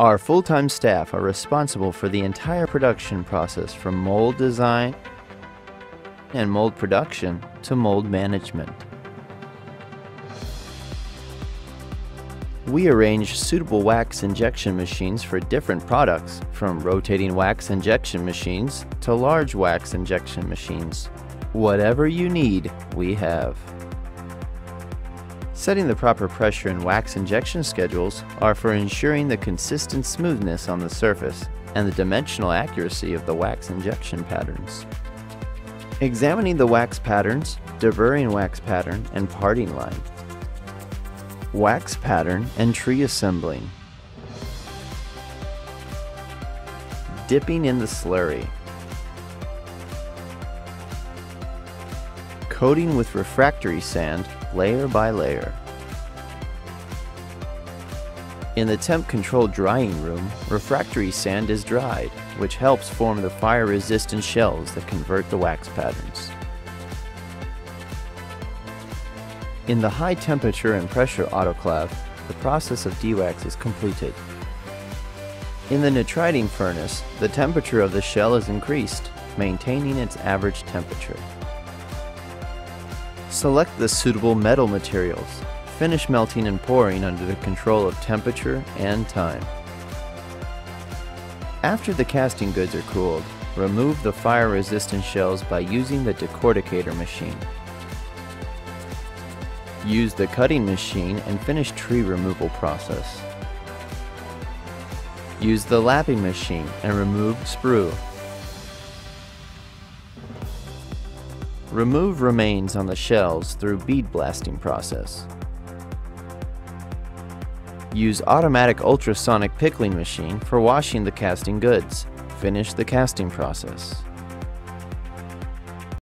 Our full-time staff are responsible for the entire production process from mold design and mold production to mold management. We arrange suitable wax injection machines for different products, from rotating wax injection machines to large wax injection machines. Whatever you need, we have. Setting the proper pressure and wax injection schedules are for ensuring the consistent smoothness on the surface and the dimensional accuracy of the wax injection patterns. Examining the wax patterns, deburring wax pattern, and parting line wax pattern and tree assembling. Dipping in the slurry. Coating with refractory sand layer by layer. In the temp-controlled drying room, refractory sand is dried, which helps form the fire-resistant shells that convert the wax patterns. In the high temperature and pressure autoclave, the process of dewax is completed. In the nitriding furnace, the temperature of the shell is increased, maintaining its average temperature. Select the suitable metal materials. Finish melting and pouring under the control of temperature and time. After the casting goods are cooled, remove the fire-resistant shells by using the decorticator machine. Use the cutting machine and finish tree removal process. Use the lapping machine and remove sprue. Remove remains on the shells through bead blasting process. Use automatic ultrasonic pickling machine for washing the casting goods. Finish the casting process.